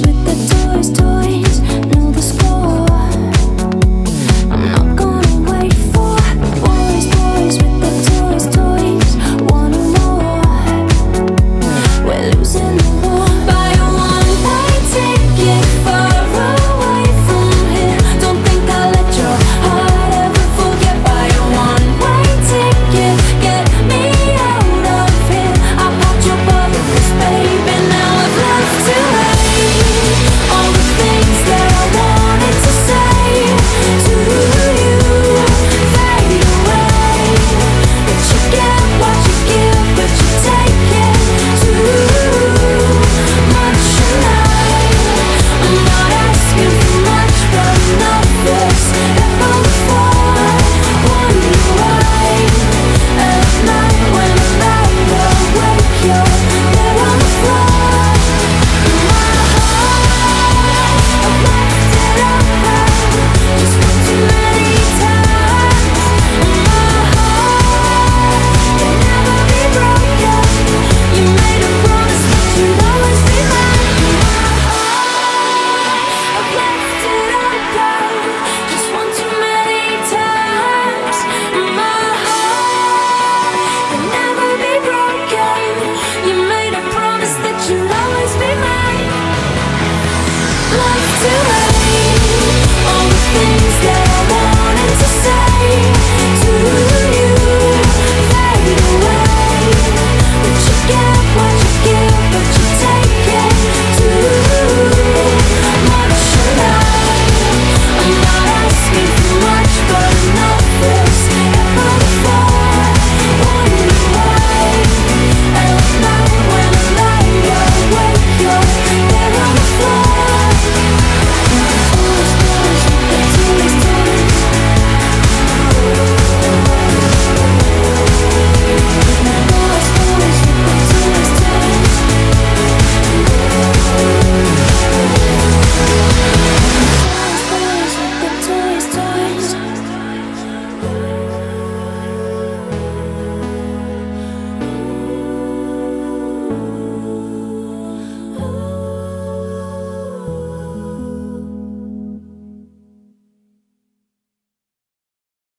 with the toys, toys.